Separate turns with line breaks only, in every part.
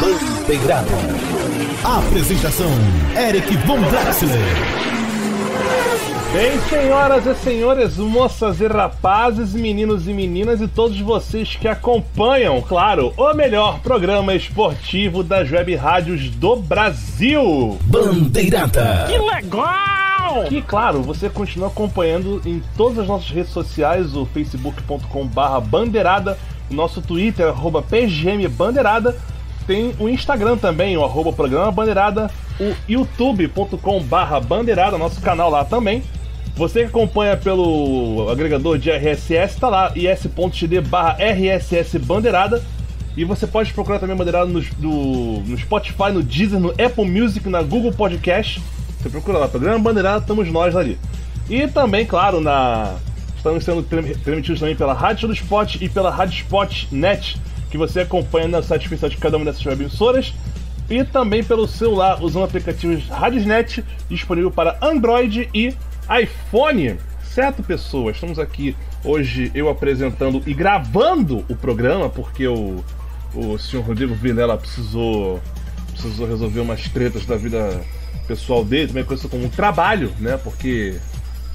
Bandeirada. Apresentação: Eric Von Draxler.
Bem, senhoras e senhores, moças e rapazes, meninos e meninas e todos vocês que acompanham, claro, o melhor programa esportivo das web rádios do Brasil.
Bandeirada.
Que legal! E claro, você continua acompanhando em todas as nossas redes sociais, o facebook.com/barra bandeirada, o nosso Twitter, arroba pgmbandeirada, tem o Instagram também, o arroba programa bandeirada, o youtube.com/barra bandeirada, nosso canal lá também. Você que acompanha pelo agregador de RSS, tá lá, is.td barra RSS Bandeirada. E você pode procurar também Bandeirada no, no, no, Spotify, no Deezer, no Apple Music, na Google Podcast. Você procura lá, programa Bandeirada, estamos nós ali. E também, claro, na estamos sendo transmitidos também pela Rádio do Spot e pela Rádio Spot Net, que você acompanha no site oficial de cada uma dessas emissoras. E também pelo celular, usando o aplicativo Radiosnet, disponível para Android e iPhone. Certo, pessoas? Estamos aqui hoje eu apresentando e gravando o programa, porque o, o senhor Rodrigo Vilela precisou, precisou resolver umas tretas da vida pessoal dele, também coisa como um trabalho, né? Porque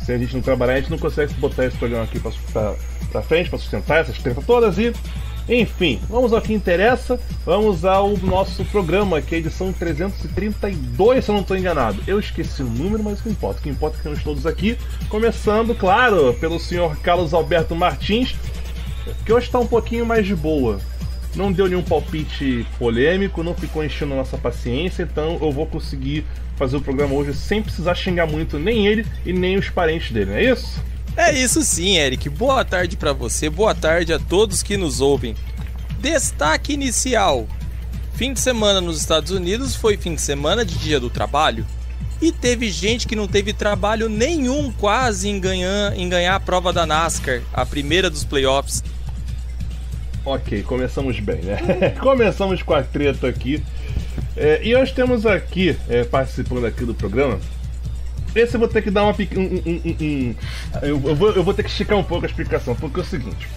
se a gente não trabalhar, a gente não consegue botar esse programa aqui para frente, para sustentar essas tretas todas e enfim, vamos ao que interessa. Vamos ao nosso programa, que é a edição 332, se eu não estou enganado. Eu esqueci o número, mas o que importa? O que importa é que estamos todos aqui. Começando, claro, pelo senhor Carlos Alberto Martins, que hoje está um pouquinho mais de boa. Não deu nenhum palpite polêmico, não ficou enchendo nossa paciência, então eu vou conseguir fazer o programa hoje sem precisar xingar muito nem ele e nem os parentes dele, não é isso?
É isso sim, Eric. Boa tarde para você, boa tarde a todos que nos ouvem. Destaque inicial: fim de semana nos Estados Unidos foi fim de semana de Dia do Trabalho e teve gente que não teve trabalho nenhum quase em ganhar, em ganhar a prova da NASCAR, a primeira dos playoffs.
Ok, começamos bem, né? começamos com a treta aqui. É, e hoje temos aqui, é, participando aqui do programa, esse eu vou ter que dar uma. Um, um, um, eu, vou, eu vou ter que esticar um pouco a explicação, porque é o seguinte.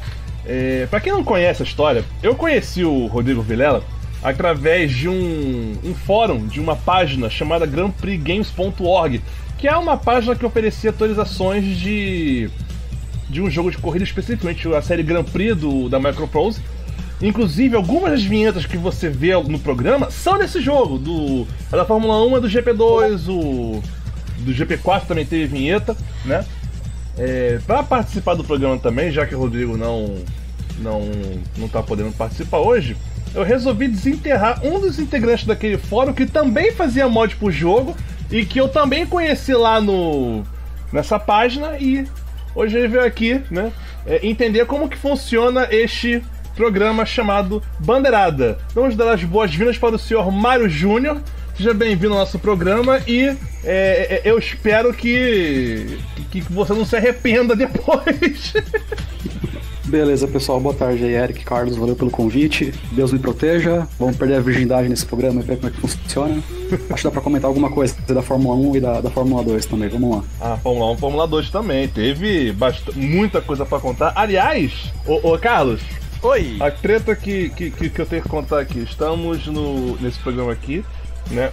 É, para quem não conhece a história, eu conheci o Rodrigo Vilela através de um, um fórum, de uma página chamada grandprixgames.org, que é uma página que oferecia atualizações de, de um jogo de corrida, especificamente a série Grand Prix do, da Microprose. Inclusive, algumas das vinhetas que você vê no programa são desse jogo, do, da Fórmula 1 é do GP2, o do GP4 também teve vinheta, né? É, para participar do programa também, já que o Rodrigo não não não tá podendo participar hoje, eu resolvi desenterrar um dos integrantes daquele fórum que também fazia mod pro jogo e que eu também conheci lá no nessa página e hoje ele veio aqui, né, é, entender como que funciona este programa chamado Bandeirada. Vamos dar as boas-vindas para o senhor Mário Júnior, Seja bem-vindo ao nosso programa e é, é, eu espero que, que você não se arrependa depois.
Beleza, pessoal. Boa tarde aí, Eric, Carlos. Valeu pelo convite. Deus me proteja. Vamos perder a virgindade nesse programa e ver como é que funciona. Acho que dá pra comentar alguma coisa da Fórmula 1 e da, da Fórmula 2 também. Vamos lá.
Ah, Fórmula 1 Fórmula 2 também. Teve muita coisa para contar. Aliás, ô, ô Carlos.
Oi!
A treta que, que, que eu tenho que contar aqui. Estamos no, nesse programa aqui né?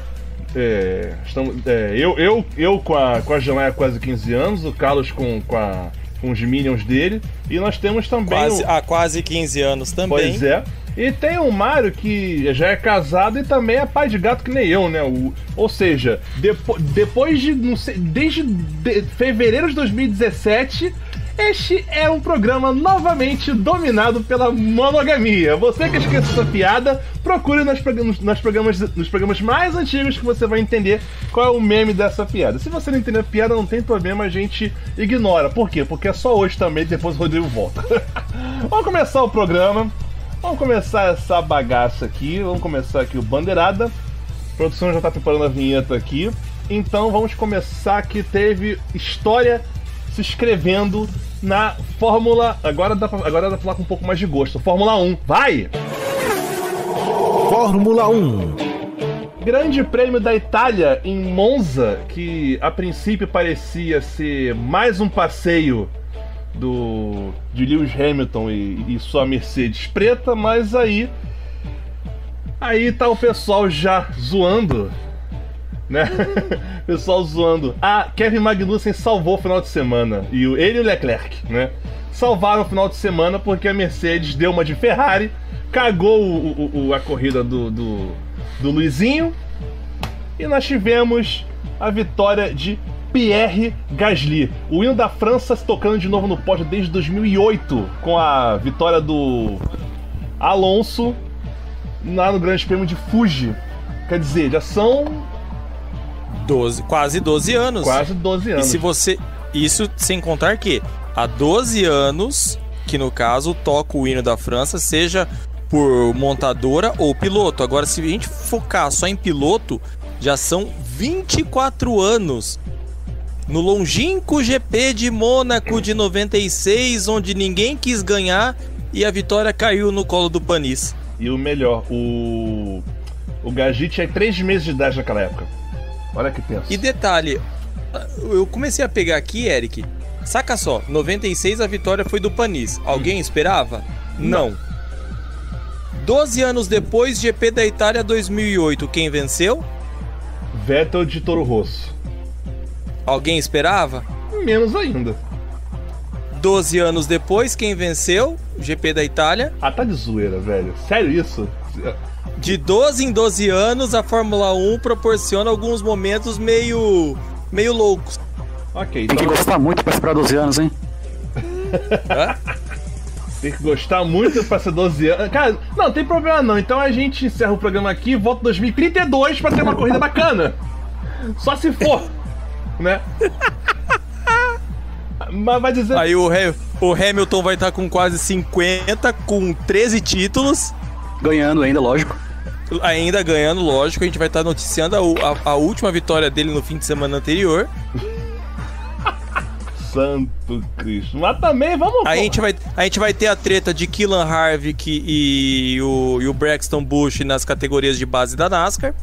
É, estamos, é, eu, eu, eu com a, com a Janai há quase 15 anos, o Carlos com, com, a, com os Minions dele, e nós temos também.
Quase,
o...
Há quase 15 anos também.
Pois é. E tem o Mario que já é casado e também é pai de gato que nem eu, né? O, ou seja, depo, depois de. Não sei, desde de, fevereiro de 2017 este é um programa novamente dominado pela monogamia. Você que esqueceu essa piada, procure nos nos, programas, nos programas mais antigos que você vai entender qual é o meme dessa piada. Se você não entender a piada, não tem problema, a gente ignora. Por quê? Porque é só hoje também, depois o Rodrigo volta. Vamos começar o programa. Vamos começar essa bagaça aqui. Vamos começar aqui o Bandeirada. A produção já está preparando a vinheta aqui. Então vamos começar que teve história se inscrevendo na Fórmula. Agora dá, pra, agora dá pra falar com um pouco mais de gosto. Fórmula 1. Vai!
Fórmula 1.
Grande Prêmio da Itália em Monza, que a princípio parecia ser mais um passeio do de Lewis Hamilton e, e sua Mercedes preta, mas aí Aí tá o pessoal já zoando, né? pessoal zoando. Ah, Kevin Magnussen salvou o final de semana. E ele e o Leclerc, né? Salvaram o final de semana porque a Mercedes deu uma de Ferrari, cagou o- o- a corrida do, do, do Luizinho. E nós tivemos a vitória de Pierre Gasly. O hino da França se tocando de novo no pódio desde 2008, com a vitória do Alonso lá no Grande Prêmio de Fuji. Quer dizer, já são
12, quase 12 anos.
quase 12
E
anos.
se você. Isso sem contar que há 12 anos, que no caso toca o hino da França, seja por montadora ou piloto. Agora, se a gente focar só em piloto, já são 24 anos. No longínquo GP de Mônaco de 96, onde ninguém quis ganhar e a vitória caiu no colo do Panis.
E o melhor, o. O Gasly tinha 3 meses de idade naquela época. Olha que tenso.
E detalhe, eu comecei a pegar aqui, Eric. Saca só, 96 a vitória foi do Panis. Alguém esperava? Não. 12 anos depois, GP da Itália 2008, quem venceu?
Vettel de Toro Rosso.
Alguém esperava?
Menos ainda.
12 anos depois, quem venceu? GP da Itália.
Ah, tá de zoeira, velho. Sério isso?
De 12 em 12 anos, a Fórmula 1 proporciona alguns momentos meio meio loucos.
Ok,
Tem que
então
gostar muito pra esperar 12 anos, hein?
Tem que gostar muito pra ser 12 anos. Cara, não, tem problema não. Então a gente encerra o programa aqui e volta em 2032 pra ter uma corrida bacana. Só se for, né? Mas vai dizer.
Aí o, o Hamilton vai estar com quase 50, com 13 títulos.
Ganhando ainda, lógico.
Ainda ganhando, lógico, a gente vai estar noticiando a, a- a última vitória dele no fim de semana anterior.
Santo Cristo. Mas também vamos.
A gente vai, a gente vai ter a treta de Killan Harvick e o, e o Braxton Bush nas categorias de base da NASCAR.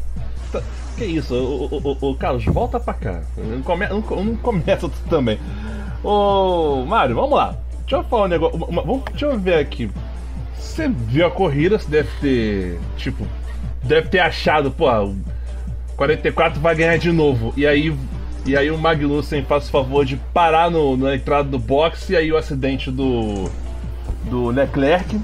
Que isso, ô, ô, ô, ô, Carlos, volta pra cá. Não, come, não, não começa tu também. Ô, Mário, vamos lá. Deixa eu falar um negócio. uma- uma- deixa eu ver aqui. Você viu a corrida, você deve ter. Tipo, deve ter achado, pô, o 44 vai ganhar de novo. E aí. E aí o Magnussen faz o favor de parar no, na entrada do boxe e aí o acidente do. do Leclerc.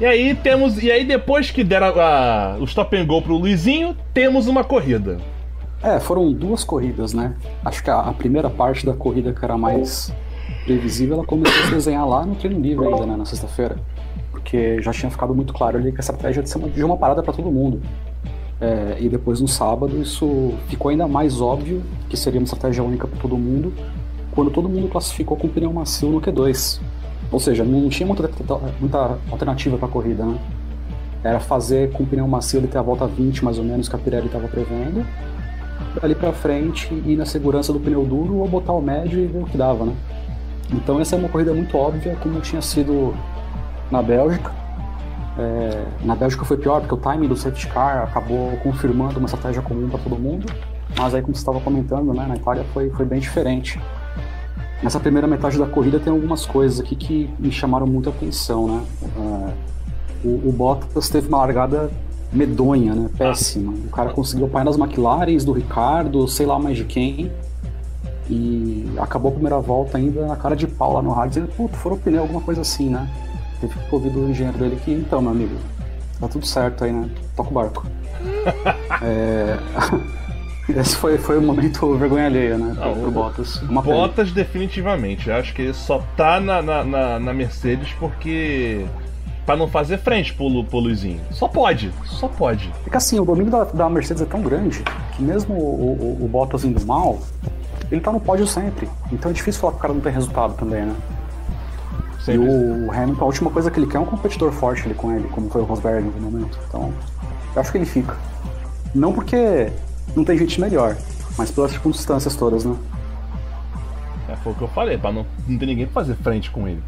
E aí temos. E aí depois que deram a, o stop and go pro Luizinho, temos uma corrida.
É, foram duas corridas, né? Acho que a, a primeira parte da corrida que era mais previsível, ela começou a se desenhar lá no treino livre ainda, né, na sexta-feira. Porque já tinha ficado muito claro ali que essa estratégia de ser uma, de uma parada para todo mundo. É, e depois no sábado isso ficou ainda mais óbvio que seria uma estratégia única para todo mundo, quando todo mundo classificou com pneu macio no Q2. Ou seja, não tinha muita, muita alternativa para a corrida, né? Era fazer com pneu macio ele ter a volta 20 mais ou menos que a Pirelli estava prevendo, dali pra frente ir na segurança do pneu duro ou botar o médio e ver o que dava, né? Então essa é uma corrida muito óbvia, como tinha sido na Bélgica. É, na Bélgica foi pior, porque o timing do safety car acabou confirmando uma estratégia comum para todo mundo, mas aí como você estava comentando, né, na Itália foi, foi bem diferente. Nessa primeira metade da corrida tem algumas coisas aqui que me chamaram muita atenção, né? É, o, o Bottas teve uma largada medonha, né? Péssima. O cara conseguiu apanhar nas McLarens, do Ricardo, sei lá mais de quem. E acabou a primeira volta ainda na cara de pau lá no rádio, dizendo, puta, furou o pneu, alguma coisa assim, né? Teve que ouvir do engenheiro dele que, então, meu amigo, tá tudo certo aí, né? Toca o barco. é... Esse foi, foi o momento vergonha alheia, né? Pro,
Não,
pro
o-
Bottas. Uma.
Bottas definitivamente. Eu acho que ele só tá na, na, na- Mercedes porque. Pra não fazer frente pro, pro Luizinho. Só pode, só pode.
É que assim, o domínio da, da Mercedes é tão grande que mesmo o, o, o Bottas indo mal, ele tá no pódio sempre. Então é difícil falar que o cara não tem resultado também, né?
Sempre.
E o Hamilton, a última coisa que ele quer é um competidor forte ali com ele, como foi o Rosberg no momento. Então, eu acho que ele fica. Não porque não tem gente melhor, mas pelas circunstâncias todas, né?
É, foi o que eu falei, pra não, não ter ninguém pra fazer frente com ele.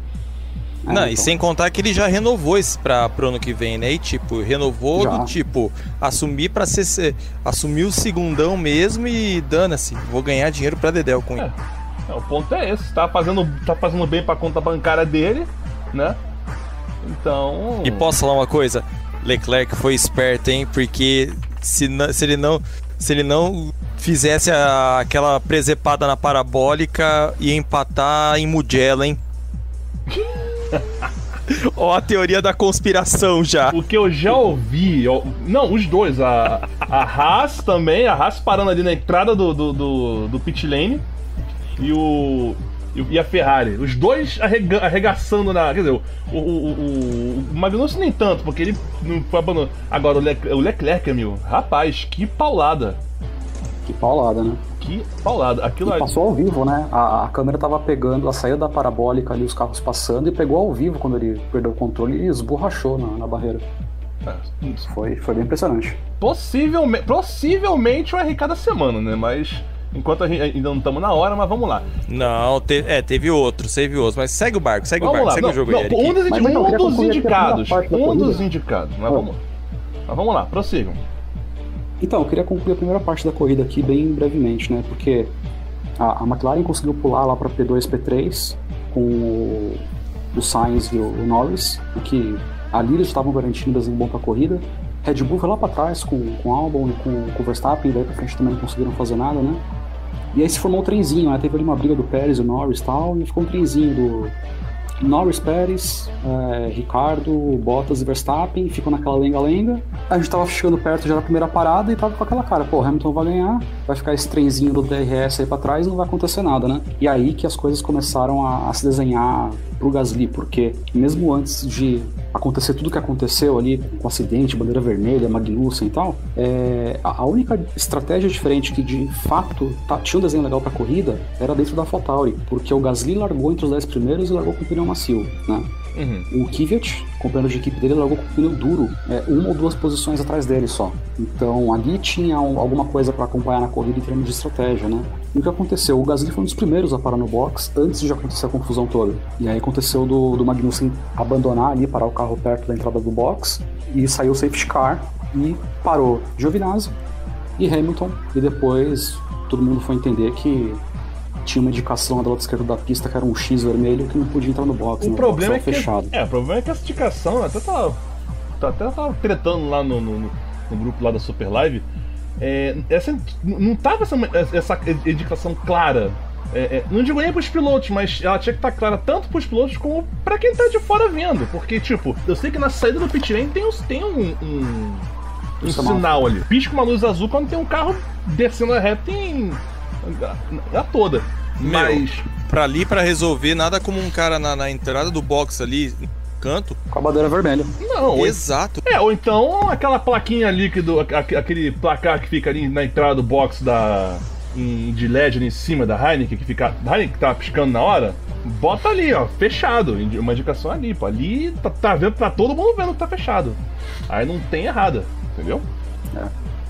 É,
Não, e
então.
sem contar que ele já renovou esse pra, pro ano que vem, né? E tipo, renovou
Já.
do tipo, assumir pra ser, ser. Assumir o segundão mesmo e dana-se. Vou ganhar dinheiro pra Dedel com ele.
É, o ponto é esse, tá fazendo, tá fazendo bem pra conta bancária dele, né? Então.
E posso falar uma coisa? Leclerc foi esperto, hein? Porque se, não- se ele não se ele não fizesse a- aquela presepada na parabólica ia empatar em Mugello, hein? Ó a teoria da conspiração já.
O que eu já ouvi. eu- não, os dois. A, a Haas também, a Haas parando ali na entrada do, do, do, do pit lane. E o. e a Ferrari. Os dois arrega- arregaçando na. Quer dizer, o, o, o, o, Magnussen nem tanto, porque ele não foi abandonado. Agora, o, Le, o Leclerc, meu, rapaz, que paulada.
Que paulada, né?
Que paulada. Aquilo
E passou ao vivo, né? A, a câmera tava pegando a saída da parabólica ali, os carros passando, e pegou ao vivo quando ele perdeu o controle e esborrachou na, na barreira. Foi, foi bem impressionante.
Possivelmente, possivelmente o RK da semana, né? Mas. Enquanto a gente ainda não estamos na hora, mas vamos lá.
Não, te- é, teve outros, teve outros, mas segue o barco, segue
Vamos
o barco,
lá.
segue
Não,
o jogo
não,
aí,
um dos,
Mas,
um
então, queria
dos indicados. Um
corrida.
dos indicados. Mas vamos, mas vamos lá, prossigam.
Então, eu queria concluir a primeira parte da corrida aqui bem brevemente, né? Porque a, a McLaren conseguiu pular lá para P2, P3 com o, o Sainz e o, o Norris, o que ali eles estavam garantindo um bom para a corrida. Red Bull foi lá para trás com, com o Albon e com, com o Verstappen, daí para frente também não conseguiram fazer nada, né? E aí se formou um trenzinho, né? Teve ali uma briga do Pérez e o Norris e tal, e ficou um trenzinho do Norris, Pérez, eh, Ricardo, Bottas e Verstappen, ficou naquela lenga-lenga. A gente tava chegando perto já da primeira parada e tava com aquela cara, pô, Hamilton vai ganhar, vai ficar esse trenzinho do DRS aí pra trás não vai acontecer nada, né? E aí que as coisas começaram a, a se desenhar pro Gasly, porque mesmo antes de acontecer tudo que aconteceu ali, com acidente, bandeira vermelha, Magnussen e tal, é, a, única estratégia diferente que de fato tá- tinha um desenho legal pra corrida era dentro da AlphaTauri, porque o Gasly largou entre os 10 primeiros e largou com o pneu macio, né?
Uhum.
O Kvyat, companheiro de equipe dele, largou com o pneu duro, é, uma ou duas posições atrás dele só. Então ali tinha um- alguma coisa para acompanhar na corrida em termos de estratégia, né? E o que aconteceu? O Gasly foi um dos primeiros a parar no box antes de acontecer a confusão toda. E aí aconteceu do, do Magnussen abandonar ali, parar o carro perto da entrada do box, e saiu o safety car e parou Giovinazzi e Hamilton, e depois todo mundo foi entender que tinha uma indicação lá do lado esquerdo da pista que era um X vermelho que não podia entrar no box.
O
né?
problema é
box
que.
tava fechado.
É, o problema é que essa indicação até tá. tá até tava tretando lá no, no, no- grupo lá da Super Live. É, essa, não tava essa, essa indicação clara. É, é, não digo nem pros pilotos, mas ela tinha que estar clara tanto pros pilotos como pra quem tá de fora vendo. Porque, tipo, eu sei que na saída do pit lane tem, tem um, um, um
semáforo.
sinal ali. Pisca uma luz azul quando tem um carro descendo a reta em. A, a toda.
Meu,
Mas.
Pra ali, pra resolver, nada como um cara na, na entrada do box ali, canto.
Com a bandeira vermelha.
Não,
Exato.
É, ou então aquela plaquinha ali, que do, a- aquele placar que fica ali na entrada do box da. em- de LED ali em cima da Heineken, que fica. Heineken que tava piscando na hora, bota ali, ó, fechado. Uma indicação ali, pô. Ali tá, tá vendo, tá todo mundo vendo que tá fechado. Aí não tem errada, entendeu?
É.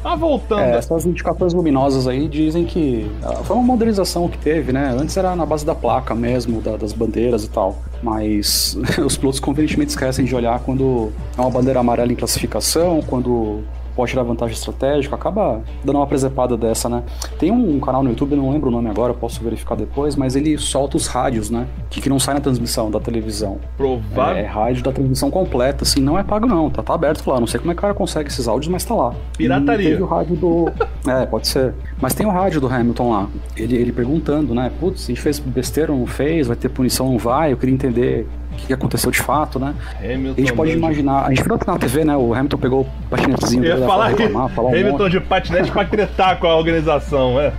Ah, voltando.
É, essas indicações luminosas aí dizem que ah, foi uma modernização que teve, né? Antes era na base da placa mesmo, da- das bandeiras e tal. Mas os pilotos convenientemente esquecem de olhar quando é uma bandeira amarela em classificação, quando pode tirar vantagem estratégica, acaba dando uma presepada dessa, né? Tem um canal no YouTube, não lembro o nome agora, posso verificar depois, mas ele solta os rádios, né? Que, que não sai na transmissão da televisão.
Provável.
É rádio da transmissão completa, assim, não é pago não, tá, tá aberto lá. Não sei como é que o cara consegue esses áudios, mas tá lá.
Pirataria.
E teve o rádio do. é, pode ser. Mas tem o rádio do Hamilton lá. Ele, ele perguntando, né? Putz, a gente fez besteira ou não fez? Vai ter punição não vai? Eu queria entender que que aconteceu de fato, né?
Hamilton.
A gente pode imaginar. A gente viu na TV, né? O Hamilton pegou o patinetezinho dele
falar
reclamar, falar um
Hamilton
monte.
de patinete pra tretar com a organização, é.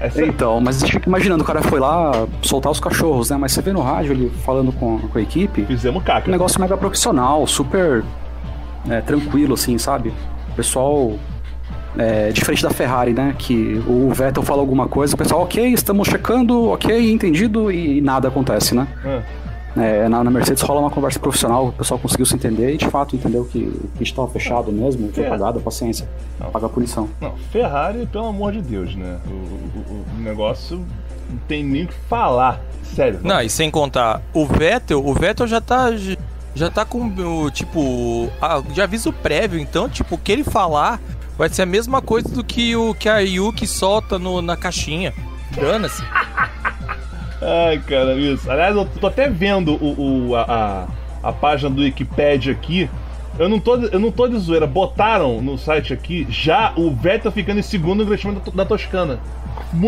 Essa
Então, mas a gente fica imaginando, o cara foi lá soltar os cachorros, né? Mas você vê no rádio ele falando com, com a equipe.
Fizemos
um
caca.
negócio mega profissional, super é, tranquilo, assim, sabe? O pessoal. É, diferente da Ferrari, né? Que o Vettel fala alguma coisa, o pessoal, ok, estamos checando, ok, entendido, e nada acontece, né?
Ah.
É, na, na Mercedes rola uma conversa profissional, o pessoal conseguiu se entender e de fato entendeu que o pit estava fechado mesmo, foi
É.
pagado, paciência,
Não.
paga a punição.
Não, Ferrari, pelo amor de Deus, né? O, o- o negócio não tem nem o que falar. Sério.
Não, e sem contar, o Vettel, o Vettel já tá. Já tá com o tipo. de aviso prévio, então, tipo, o que ele falar vai ser a mesma coisa do que o que a Yuki solta no, na caixinha. Dana-se.
Ai, cara, isso. Aliás, eu tô até vendo o, o- a, a, a página do Wikipedia aqui. Eu não, tô, eu não tô de zoeira. Botaram no site aqui já o Vettel ficando em segundo no Prêmio da, da Toscana.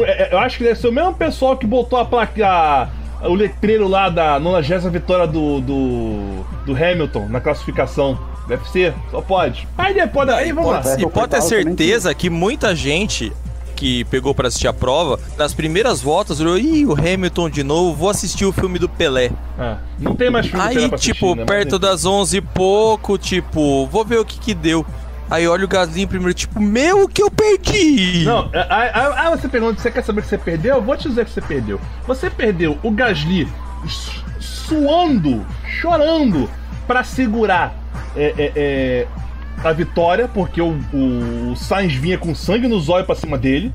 É- é- Eu acho que deve ser o mesmo pessoal que botou a placa. a- o letreiro lá da 90 vitória do, do. do Hamilton na classificação. Deve ser, só pode. Aí depois. Aí vamos lá.
Pode, e pode ter certeza que muita gente que pegou pra assistir a prova, nas primeiras voltas, olhou, ih, o Hamilton de novo, vou assistir o filme do Pelé.
Ah, não tem mais filme
Aí,
pra assistir,
tipo,
né?
Perto das 11 e pouco, tipo, vou ver o que que deu. Aí olha o Gasly primeiro, tipo, meu, o que eu perdi?
Não, aí você pergunta, você quer saber que você perdeu? Eu vou te dizer que você perdeu. Você perdeu o Gasly su- suando, chorando, pra segurar é, é, é, a vitória, porque o, o Sainz vinha com sangue nos olhos pra cima dele.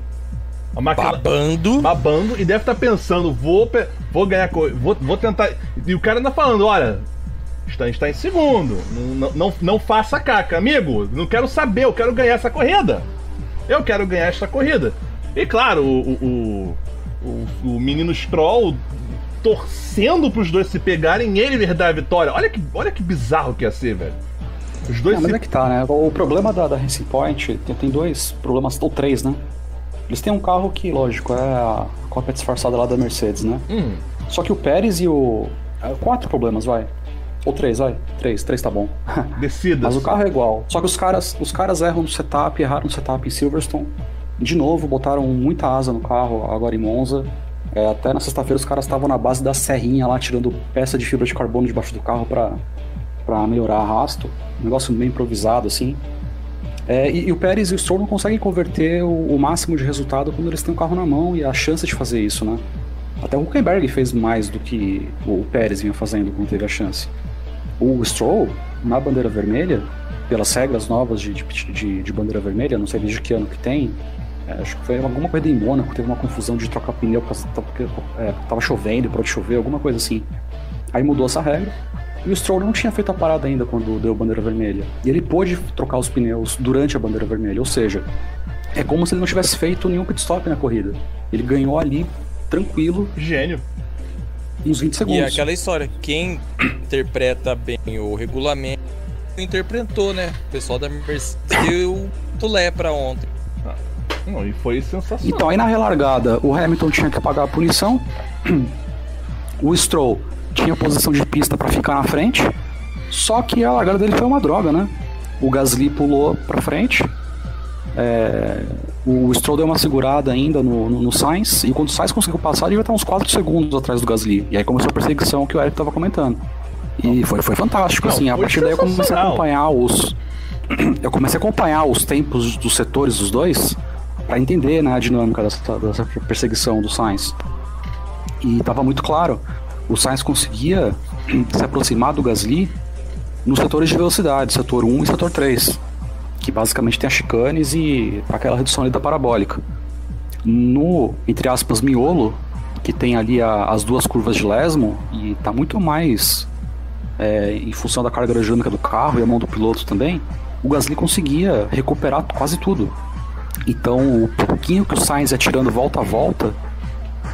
A máquina
Babando.
babando e deve estar pensando, vou, vou ganhar, vou, vou tentar. E o cara ainda falando, olha, está, está em segundo, não, não, não, faça caca, amigo, não quero saber, eu quero ganhar essa corrida. Eu quero ganhar essa corrida. E claro, o, o, o, o menino Stroll torcendo pros dois se pegarem e ele dar a vitória. Olha que, olha que bizarro que ia ser, velho. Os dois
É, mas é que tá, né? O problema da, da Racing Point tem, tem dois problemas, ou três, né? Eles têm um carro que, lógico, é a cópia disfarçada lá da Mercedes, né?
Hum,
Só que o Pérez e o. é, Quatro problemas, vai. Ou três, vai. Três, três tá bom.
decida.
Mas o carro é igual. Só que os caras, os caras erram no setup, erraram no setup em Silverstone. De novo, botaram muita asa no carro agora em Monza. É, até na sexta-feira os caras estavam na base da serrinha lá, tirando peça de fibra de carbono debaixo do carro pra, pra melhorar arrasto. Um negócio meio improvisado, assim. É, e, e o Pérez e o Stroll não conseguem converter o, o máximo de resultado quando eles têm o carro na mão e a chance de fazer isso, né? Até o Huckenberg fez mais do que o Pérez vinha fazendo quando teve a chance. O Stroll, na bandeira vermelha, pelas regras novas de, de, de- de bandeira vermelha, não sei desde que ano que tem, é, acho que foi alguma coisa em Mônaco, teve uma confusão de trocar pneu porque é, tava chovendo, pode chover, alguma coisa assim. Aí mudou essa regra. E o Stroll não tinha feito a parada ainda quando deu bandeira vermelha. E ele pôde trocar os pneus durante a bandeira vermelha. Ou seja, é como se ele não tivesse feito nenhum pit stop na corrida. Ele ganhou ali, tranquilo,
Gênio.
uns 20
E
segundos.
é aquela história, quem interpreta bem o regulamento interpretou, né? O pessoal da Mercedes deu tulé pra ontem.
Não, e foi sensacional.
Então, aí na relargada, o Hamilton tinha que pagar a punição. O Stroll tinha posição de pista para ficar na frente. Só que a largada dele foi uma droga, né? O Gasly pulou para frente. é, o Stroll deu uma segurada ainda no, no, no Sainz. E quando o Sainz conseguiu passar, ele já estar uns 4 segundos atrás do Gasly. E aí começou a perseguição que o Eric estava comentando. E foi, foi fantástico,
Não,
assim. A
foi
partir daí eu comecei a acompanhar os. Eu comecei a acompanhar os tempos dos setores dos dois para entender né, a dinâmica dessa, dessa perseguição do Sainz. E tava muito claro, o Sainz conseguia se aproximar do Gasly nos setores de velocidade, setor 1 e setor 3, que basicamente tem as chicanes e aquela redução ali da parabólica. No, entre aspas, miolo, que tem ali a- as duas curvas de Lesmo, e tá muito mais é, em função da carga aerodinâmica do carro e a mão do piloto também, o Gasly conseguia recuperar quase tudo. Então, o pouquinho que o Sainz ia tirando volta a volta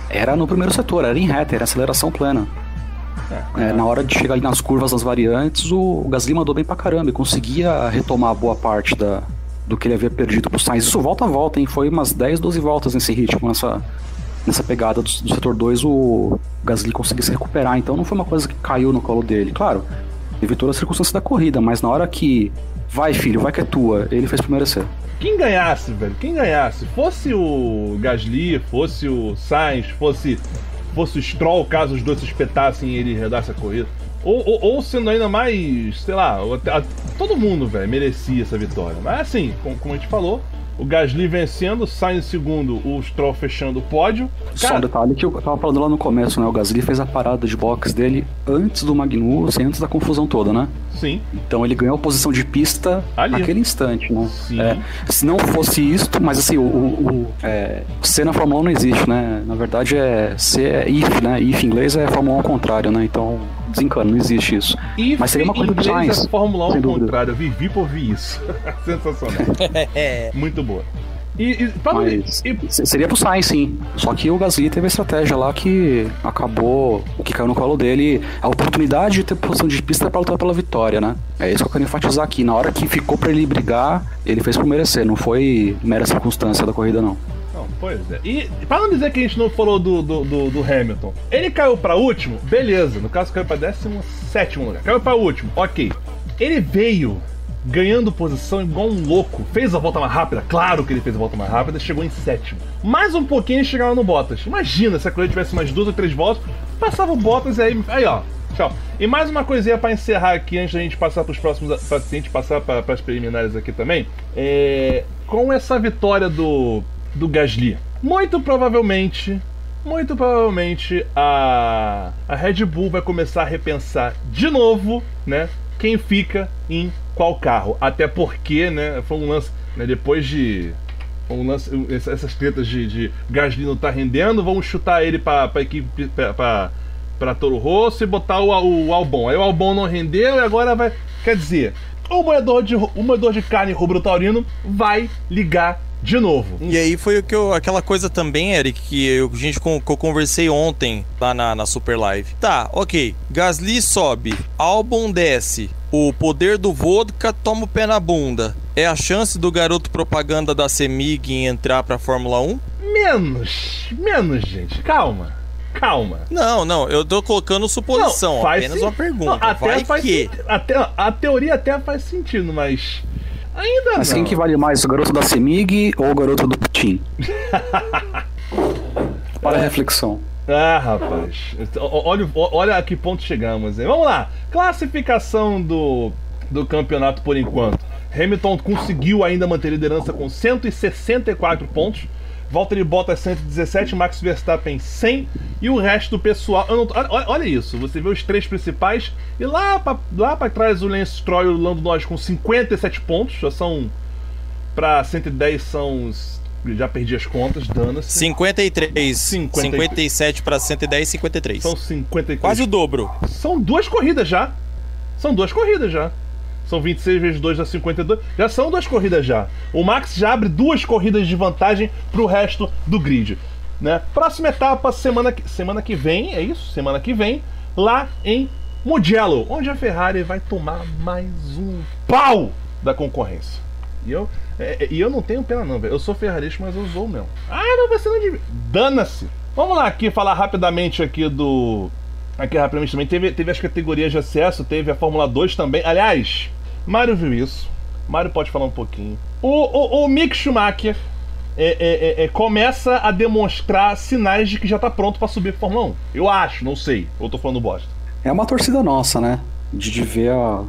era no primeiro setor, era em reta, era aceleração plena. É, na hora de chegar ali nas curvas, nas variantes, o, o Gasly mandou bem pra caramba e conseguia retomar boa parte da, do que ele havia perdido pro Sainz. Isso volta a volta, hein? Foi umas 10, 12 voltas nesse ritmo, nessa, nessa pegada do, do setor 2, o Gasly conseguiu se recuperar. Então não foi uma coisa que caiu no colo dele. Claro, evitou as circunstâncias da corrida, mas na hora que vai, filho, vai que é tua, ele fez por merecer.
Quem ganhasse, velho, quem ganhasse, fosse o Gasly, fosse o Sainz, fosse, fosse o Stroll, caso os dois se espetassem e ele redasse a corrida. Ou, ou, ou sendo ainda mais, sei lá, todo mundo, velho, merecia essa vitória. Mas assim, como, como a gente falou, o Gasly vencendo, o Sainz em segundo, o Stroll fechando o pódio.
Só um
Cara,
detalhe que eu tava falando lá no começo, né? O Gasly fez a parada de box dele antes do Magnussen, antes da confusão toda, né?
sim,
Então ele ganhou posição de pista
Ali.
naquele instante, né?
Sim.
É, se não fosse isto, mas assim, o, o, o é, C na Fórmula 1 não existe, né? Na verdade é C é if, né? If em inglês é Fórmula 1 ao contrário, né? Então, desencana, não existe isso.
e
Mas seria uma coisa do Sainz,
Fórmula 1
sem
ao
dúvida.
contrário, eu vivi por ouvir isso. Sensacional. Muito boa. E, e,
Mas
e-
seria pro Sainz, sim. Só que o Gasly teve a estratégia lá que acabou, o que caiu no colo dele, a oportunidade de ter posição de pista pra lutar pela vitória, né? É isso que eu quero enfatizar aqui. Na hora que ficou pra ele brigar, ele fez por merecer, não foi mera circunstância da corrida, não.
Pois é. E pra não dizer que a gente não falou do, do, do- do Hamilton, ele caiu pra último, beleza. No caso, caiu pra 17 lugar. Caiu pra último, ok. Ele veio ganhando posição igual um louco. Fez a volta mais rápida, claro que ele fez a volta mais rápida, chegou em sétimo. Mais um pouquinho e chegava no Bottas. Imagina se a corrida tivesse mais duas ou três voltas, passava o Bottas e aí. Aí, ó. Tchau. E mais uma coisinha pra encerrar aqui antes da gente passar pros próximos. Pra gente passar pra, pras preliminares aqui também. É, com essa vitória do, do Gasly, muito provavelmente. Muito provavelmente a, a Red Bull vai começar a repensar de novo, né? Quem fica em qual carro. Até porque, né? Foi um lance. Né, depois de um lance, essa- essas tretas de, de Gasly não tá rendendo, vamos chutar ele pra, pra equipe. Pra Toro Rosso e botar o, o Albon. Aí o Albon não rendeu e agora vai. Quer dizer, o moedor de, o moedor de carne rubro taurino vai ligar de novo.
E aí foi o que eu, aquela coisa também, Eric, que eu, a gente, que eu conversei ontem lá na, na Super Live. Tá, ok. Gasly sobe, Albon desce. O poder do vodka toma o pé na bunda. É a chance do garoto propaganda da Semig em entrar pra Fórmula 1?
Menos, menos, gente. Calma, calma.
Não, não, eu tô colocando suposição,
faz
apenas
sim-
uma pergunta.
Não, até
Vai
faz
que.
Até, a teoria até faz sentido, mas. Ainda
Mas
não.
quem que vale mais, o garoto da Semig ou o garoto do Putin? Para a reflexão.
Ah, rapaz. Olha, olha a que ponto chegamos, hein? Vamos lá. Classificação do, do campeonato por enquanto. Hamilton conseguiu ainda manter a liderança com 164 pontos. Valtteri Bottas 117, Max Verstappen 100 e o resto do pessoal. não- olha, olha isso, você vê os três principais e lá pra, lá pra trás o Lance Stroll e o Lando Norris com 57 pontos, já são pra 110 são já perdi as contas, dana-se.
53.
50.
57 pra 110, 53.
São 53.
Quase o dobro.
São duas corridas já. São duas corridas já. São 26 vezes 2 dá 52. Já são duas corridas já. O Max já abre duas corridas de vantagem pro resto do grid. Né? Próxima etapa, semana que, semana que vem, é isso? Semana que vem, lá em Mugello, onde a Ferrari vai tomar mais um pau da concorrência. E eu, é, é, e eu não tenho pena não, velho. Eu sou ferrarista, mas eu sou mesmo. Ah, não ser não devia. Dana-se. Vamos lá aqui falar rapidamente aqui do Aqui rapidamente também teve, teve as categorias de acesso, teve a Fórmula 2 também. Aliás, Mário viu isso. Mário pode falar um pouquinho. O, o, o Mick Schumacher é, é, é, é, começa a demonstrar sinais de que já tá pronto pra subir pra Fórmula 1. Eu acho, não sei. Eu tô falando bosta.
É uma torcida nossa, né? De, de ver a,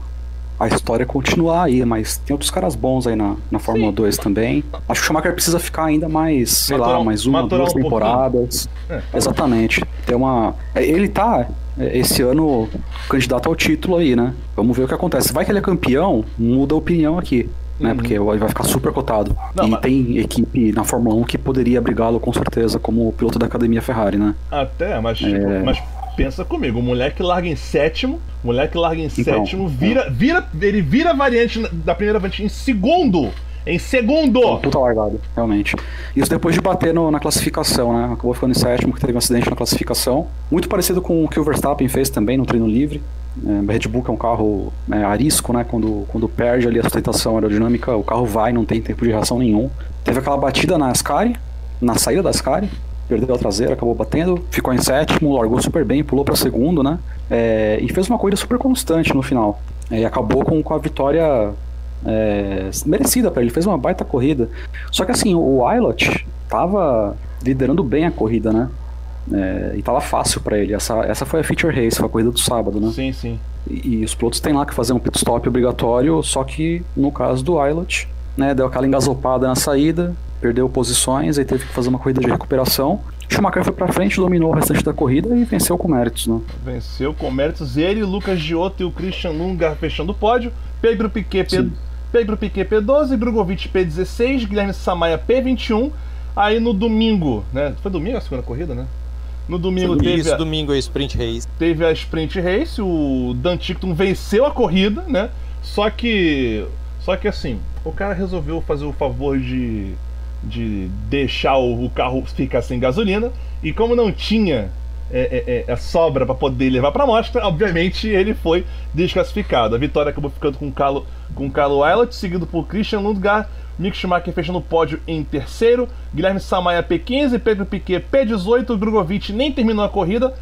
a história continuar aí, mas tem outros caras bons aí na, na Fórmula
Sim.
2 também. Acho que o Schumacher precisa ficar ainda mais, sei
Maturar-
lá, mais uma, duas
um
temporadas.
É.
Exatamente. Tem uma. é, Ele tá, esse ano, candidato ao título aí, né? Vamos ver o que acontece. Vai que ele é campeão, muda a opinião aqui. Né,
Uhum.
porque ele vai ficar super cotado.
Não,
e
mas-
tem equipe na Fórmula 1 que poderia brigá-lo com certeza como piloto da academia Ferrari, né?
Até, mas, tipo,
É.
mas pensa comigo, o moleque larga em sétimo, o moleque larga em
Então,
sétimo, vira, vira, ele vira variante da primeira variante em segundo. Em segundo!
Uma puta largada, realmente. Isso depois de bater no- na classificação, né? Acabou ficando em sétimo, que teve um acidente na classificação. Muito parecido com o que o Verstappen fez também no treino livre. É, Red Bull é um carro né, arisco, né? Quando, quando perde ali a sustentação aerodinâmica, o carro vai, não tem tempo de reação nenhum. Teve aquela batida na Ascari, na saída da Ascari, perdeu a traseira, acabou batendo, ficou em sétimo, largou super bem, pulou para segundo, né? É, e fez uma corrida super constante no final. É, E acabou com, com a vitória é, merecida para ele, fez uma baita corrida. Só que assim, o Wilot tava liderando bem a corrida, né? É, e tava fácil para ele. Essa, essa foi a feature race, foi a corrida do sábado, né?
Sim, sim.
E, e os pilotos têm lá que fazer um pit stop obrigatório, só que no caso do Wilot, né, deu aquela engasopada na saída, perdeu posições, aí teve que fazer uma corrida de recuperação. Schumacher foi pra frente, dominou o restante da corrida e venceu com méritos, né?
Venceu com méritos ele, Lucas Giotto e o Christian Lungar fechando o pódio. Pedro Piquet, P... Pedro Piquet P12, Drogovic P16, Guilherme Samaia P21. Aí no domingo, né? Foi domingo a segunda corrida, né? No domingo teve,
Isso,
a,
domingo é Sprint Race.
teve a Sprint Race, o Dan Tickton venceu a corrida, né? Só que. Só que assim, o cara resolveu fazer o favor de de deixar o, o carro ficar sem gasolina. E como não tinha é, é, é, a sobra para poder levar para a mostra, obviamente ele foi desclassificado. A vitória acabou ficando com o Carlo, com Carlo Eilert, seguido por Christian Lundgaard, Mick Schumacher fechando o pódio em terceiro, Guilherme Samaia P15, Pedro Piquet P18, Drogovic nem terminou a corrida.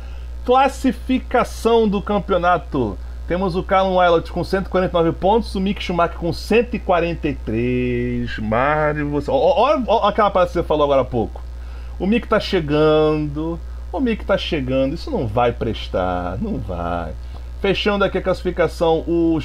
Classificação do campeonato. Temos o Callum Eilert com 149 pontos, o Mick Schumacher com 143. Mário, você. Olha aquela parte que você falou agora há pouco. O Mick tá chegando. O Mick tá chegando. Isso não vai prestar. Não vai. Fechando aqui a classificação, o,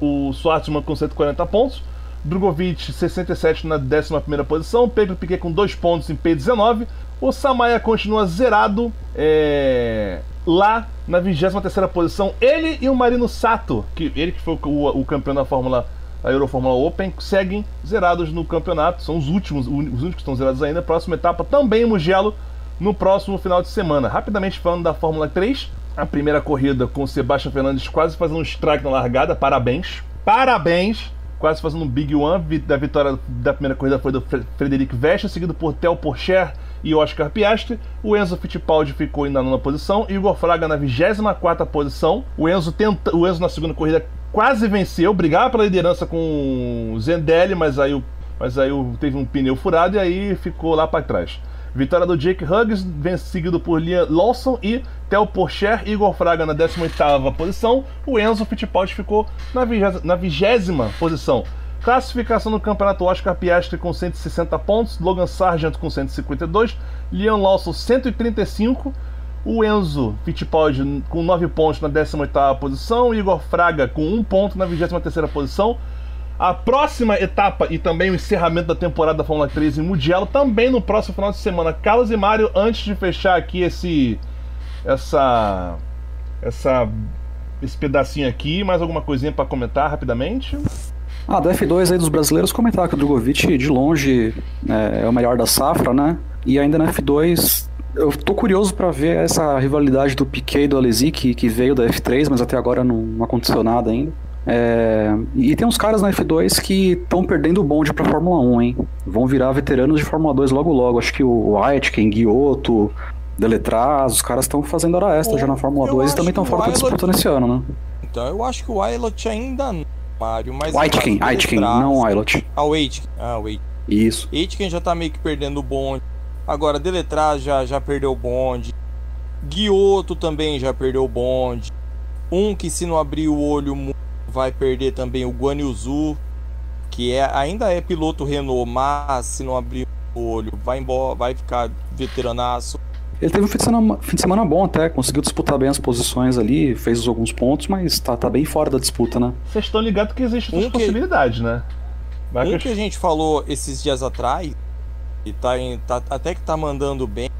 o Schwartzman com 140 pontos. Drogovic 67 na 11 posição. Pedro Piquet com 2 pontos em P19. O Samaya continua zerado. É lá na 23 posição. Ele e o Marino Sato, que ele que foi o, o campeão da Fórmula da Eurofórmula Open, seguem zerados no campeonato. São os últimos, os únicos que estão zerados ainda. Próxima etapa também em Mugello no próximo final de semana. Rapidamente falando da Fórmula 3, a primeira corrida com o Sebastian Fernandes quase fazendo um strike na largada. Parabéns. Parabéns! Quase fazendo um Big One. Da vitória da primeira corrida foi do Frederic Veste, seguido por Theo Porcher e Oscar Piastri. O Enzo Fittipaldi ficou na nona posição. Igor Fraga na 24 posição. O Enzo, tenta, o Enzo na segunda corrida quase venceu, brigava pela liderança com o Zendelli, mas aí, mas aí teve um pneu furado e aí ficou lá para trás. Vitória do Jake Huggs, seguido por Liam Lawson e Theo Porcher, Igor Fraga na 18ª posição. O Enzo Fittipaldi ficou na 20 na vigésima posição. Classificação no campeonato Oscar Piastri com 160 pontos, Logan Sargent com 152, Leon Lawson 135, o Enzo Fittipaldi com 9 pontos na 18ª posição, Igor Fraga com 1 ponto na 23ª posição. A próxima etapa e também o encerramento da temporada da Fórmula 3 em Mugello também no próximo final de semana. Carlos e Mário, antes de fechar aqui esse essa essa esse pedacinho aqui, mais alguma coisinha para comentar rapidamente?
Ah, da F2 aí dos brasileiros, comentar que o Drogovic de longe é, é o melhor da safra, né? E ainda na F2, eu tô curioso para ver essa rivalidade do Piquet e do Alesi, que, que veio da F3, mas até agora não aconteceu nada ainda. É, e tem uns caras na F2 que estão perdendo o bonde pra Fórmula 1, hein? Vão virar veteranos de Fórmula 2 logo logo. Acho que o Aitken, Guiotto, Deletraz, os caras estão fazendo hora extra já na Fórmula 2 e também estão fora da disputa nesse ano, né?
Então eu acho que o Ailot ainda não Mario, mas.
O Aitken, Aitken, não o Ailot.
Ah, o Aitken. Ah, o Aitken.
Isso.
Aitken já tá meio que perdendo o bonde. Agora, Deletraz já, já perdeu o bonde. Guioto também já perdeu o bonde. Um que se não abrir o olho vai perder também o Guan Yuzu, que é, ainda é piloto Renault, mas se não abrir o olho vai embora, vai ficar veteranaço.
Ele teve um fim de, semana, fim de semana bom até, conseguiu disputar bem as posições ali, fez alguns pontos, mas tá, tá bem fora da disputa, né?
Vocês estão ligados que existe outras um possibilidades, né?
Vai um que, a gente falou esses dias atrás, e tá, em, tá, até que tá mandando bem,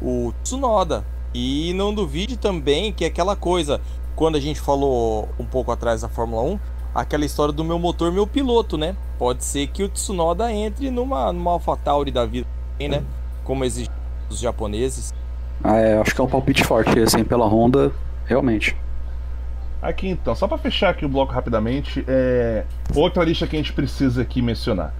o Tsunoda. E não duvide também que aquela coisa, quando a gente falou um pouco atrás da Fórmula 1, aquela história do meu motor, meu piloto, né? Pode ser que o Tsunoda entre numa, numa AlphaTauri da vida, né? Como exige os japoneses.
Ah, é, acho que é um palpite forte, assim, pela Honda, realmente.
Aqui então, só para fechar aqui o bloco rapidamente, é... outra lista que a gente precisa aqui mencionar.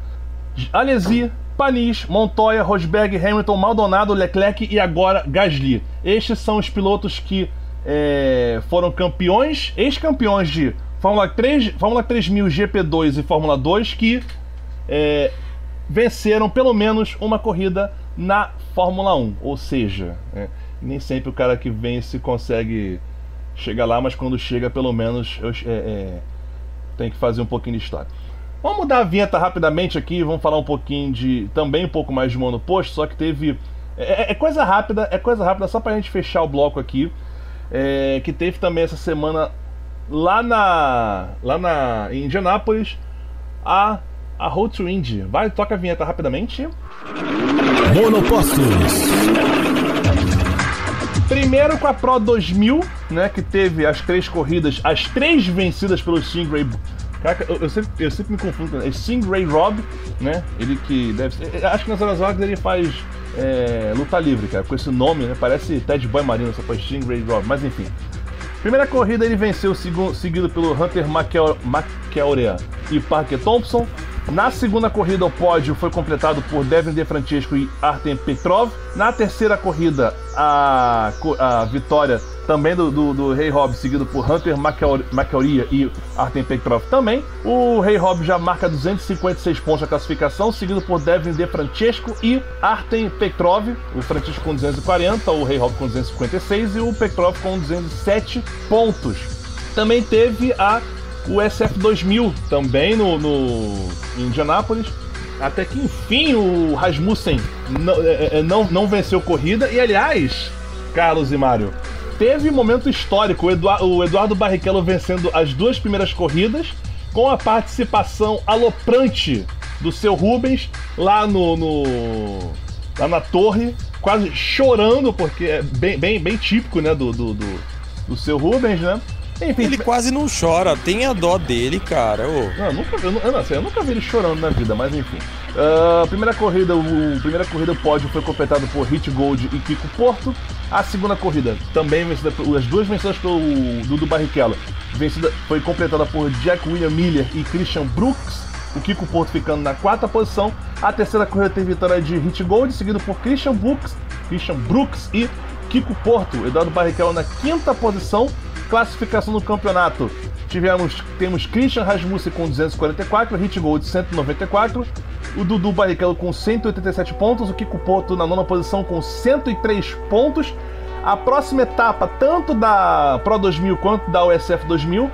Alesi, Panis, Montoya, Rosberg, Hamilton, Maldonado, Leclerc e agora Gasly. Estes são os pilotos que é... foram campeões, ex-campeões de Fórmula 3, Fórmula 3000 GP2 e Fórmula 2 que é... venceram pelo menos uma corrida na Fórmula 1. Ou seja, é, nem sempre o cara que vence consegue chegar lá, mas quando chega, pelo menos eu, é, é, tem que fazer um pouquinho de história. Vamos mudar a vinheta rapidamente aqui, vamos falar um pouquinho de. também um pouco mais de monoposto, só que teve. É, é, coisa rápida, é coisa rápida, só pra gente fechar o bloco aqui. É, que teve também essa semana lá na. lá na. em Indianápolis, a a Road to Indy. Vai, toca a vinheta rapidamente.
Monopostos.
Primeiro com a Pro 2000, né, que teve as três corridas, as três vencidas pelo Stingray. Caraca, eu, eu, sempre, eu sempre me confundo com é Stingray Rob, né? Ele que deve ser. Acho que nas horas vagas ele faz é, luta livre, cara, com esse nome, né? Parece Ted Boy Marino, só faz Stingray Rob, mas enfim. Primeira corrida ele venceu, seguido pelo Hunter McElrea e Parker Thompson. Na segunda corrida, o pódio foi completado por Devin De Francesco e Artem Petrov. Na terceira corrida, a, a vitória também do, do, do Rei Rob, seguido por Hunter Macauria e Artem Petrov também. O Rei Rob já marca 256 pontos na classificação, seguido por Devin De Francesco e Artem Petrov. O Francesco com 240, o Rei Rob com 256 e o Petrov com 207 pontos. Também teve a o SF2000 também no, no em Indianápolis. Até que enfim o Rasmussen não, é, é, não, não venceu corrida. E aliás, Carlos e Mário, teve um momento histórico: o Eduardo, o Eduardo Barrichello vencendo as duas primeiras corridas, com a participação aloprante do seu Rubens lá no, no lá na torre, quase chorando, porque é bem, bem, bem típico né, do, do, do, do seu Rubens, né?
Enfim, ele quase não chora, tem a dó dele, cara.
Não, eu nunca, eu, não, assim, eu nunca vi ele chorando na vida, mas enfim. Uh, primeira corrida, o primeira corrida o pódio foi completado por Hit Gold e Kiko Porto. A segunda corrida, também vencida as duas vencidas pelo Dudu Barrichello, vencida foi completada por Jack William Miller e Christian Brooks. O Kiko Porto ficando na quarta posição. A terceira corrida teve vitória de Hit Gold, seguido por Christian Brooks, Christian Brooks e Kiko Porto. Eduardo Barrichello na quinta posição. Classificação do campeonato. Tivemos, temos Christian Rasmussen com 244, Hit Gold 194, o Dudu Barrichello com 187 pontos, o Kiko Poto na nona posição com 103 pontos. A próxima etapa, tanto da Pro 2000 quanto da USF 2000,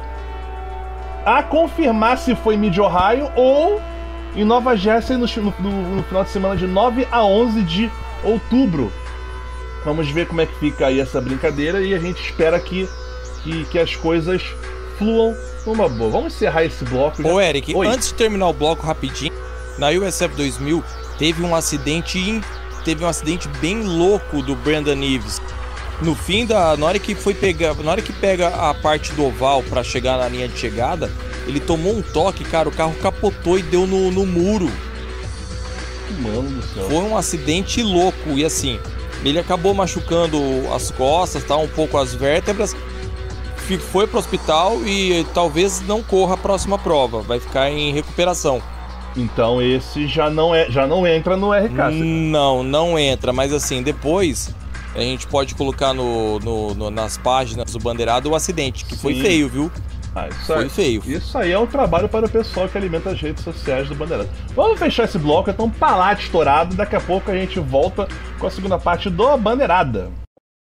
a confirmar se foi Mid Ohio ou em Nova Jersey no, no, no, final de semana de 9 a 11 de outubro. Vamos ver como é que fica aí essa brincadeira e a gente espera que que, que as coisas fluam numa boa. Vamos encerrar esse bloco.
Já. Ô, Eric, Oi. antes de terminar o bloco rapidinho, na USF 2000 teve um acidente teve um acidente bem louco do Brandon Ives. No fim da, na hora que foi pegar, na hora que pega a parte do oval para chegar na linha de chegada, ele tomou um toque, cara, o carro capotou e deu no, no muro.
Mano do céu.
Foi um acidente louco e assim, ele acabou machucando as costas, tá um pouco as vértebras, foi pro hospital e talvez não corra a próxima prova, vai ficar em recuperação.
Então esse já não é, já não entra no RK.
Não, não entra, mas assim, depois a gente pode colocar no, no, no nas páginas do Bandeirado o acidente, que Sim. foi feio, viu?
Ah, isso foi aí, feio. Isso aí é um trabalho para o pessoal que alimenta as redes sociais do Bandeirado. Vamos fechar esse bloco, então palate estourado, daqui a pouco a gente volta com a segunda parte do Bandeirada.